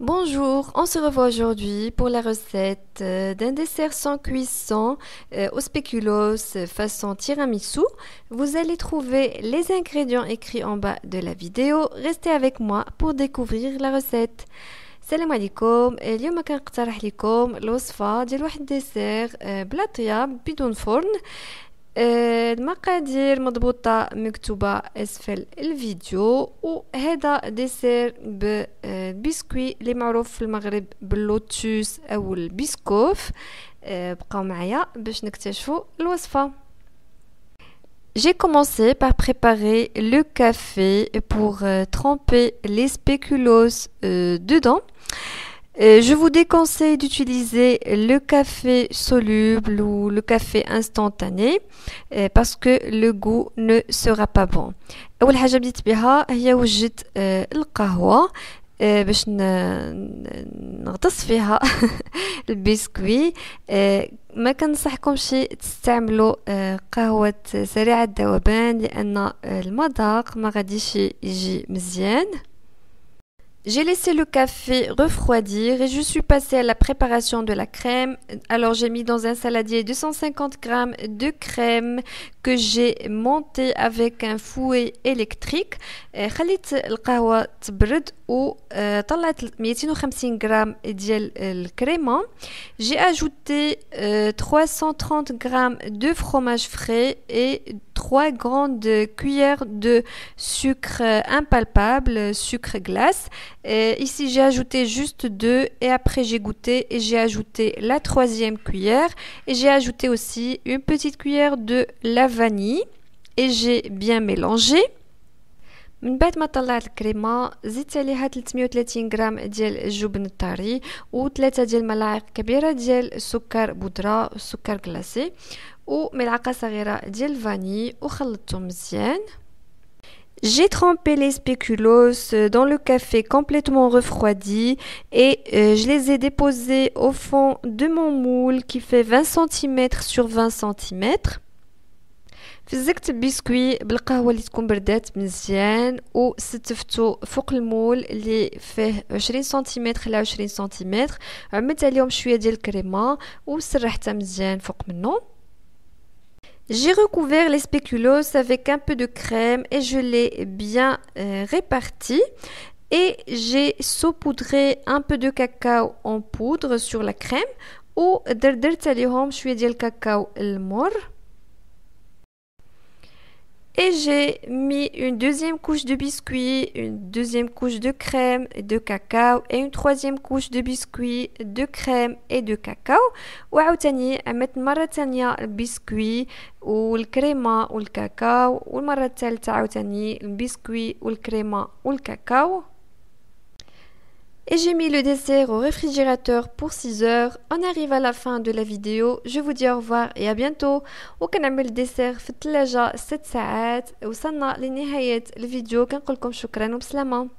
Bonjour, on se revoit aujourd'hui pour la recette euh, d'un dessert sans cuisson euh, au spéculoos euh, façon tiramisu. Vous allez trouver les ingrédients écrits en bas de la vidéo. Restez avec moi pour découvrir la recette. السلام عليكم اليوم كنقترح لكم الوصفه ديال واحد الديسير بلا طياب بدون فرن آه، المقادير مضبوطة مكتوبة أسفل الفيديو وهذا ديسير ببسكوي اللي معروف في المغرب باللوتوس أو البسكوف آه، بقاو معايا باش نكتشفوا الوصفة J'ai commencé par préparer le café pour euh, tremper les spéculoos euh, dedans. Euh, je vous déconseille d'utiliser le café soluble ou le café instantané euh, parce que le goût ne sera pas bon. أول حاجة بديت بها هي وجدت القهوة باش نغطس فيها البسكوي ما كنصحكمش تستعملوا قهوة سريعة الذوبان لأن المذاق ما غاديش يجي مزيان J'ai laissé le café refroidir et je suis passée à la préparation de la crème. Alors j'ai mis dans un saladier 250 g de crème que j'ai monté avec un fouet électrique. خليت القهوة تبرد وطلعت 250 غرام ديال الكريمة. J'ai ajouté 330 g de fromage frais et 3 grandes cuillères de sucre impalpable, sucre glace. Ici, j'ai ajouté juste deux et après j'ai goûté et j'ai ajouté la troisième cuillère et j'ai ajouté aussi une petite cuillère de la vanille et j'ai bien mélangé. من بعد ما طلعت الكريمه زدت عليها 330 غرام ديال الجبن الطري و3 ديال ملاعق كبيره ديال السكر بودره السكر كلاصي وملعقه صغيره ديال الفاني وخلطتهم مزيان J'ai trempé les spéculoos dans le café complètement refroidi et euh, je les ai déposés au fond de mon moule qui fait 20 cm sur 20 cm. فزقت البسكوي بالقهوة اللي تكون بردات مزيان وستفتو فوق المول اللي فيه 20 سنتيمتر على 20 سنتيمتر عملت عليهم شوية ديال الكريمة وسرحتها مزيان فوق منه J'ai recouvert les spéculoos avec un peu de crème et je l'ai bien euh, réparti. Et j'ai saupoudré un peu de cacao en poudre sur la crème ou دردرت عليهم شوية ديال الكاكاو المر et j'ai mis une deuxième couche de biscuit, une deuxième couche de crème et de cacao et une troisième couche de biscuit, de crème et de cacao. وعاوتاني عملت مرة تانية البسكوي والكريمة والكاكاو والمرة الثالثة عاوتاني البسكوي والكريمة والكاكاو et j'ai mis le dessert au réfrigérateur pour 6 heures. On arrive à la fin de la vidéo. Je vous dis au revoir et à bientôt. وكنعمل الديسير في الثلاجة 6 ساعات وصلنا لنهاية الفيديو كنقول لكم شكرا وبسلامة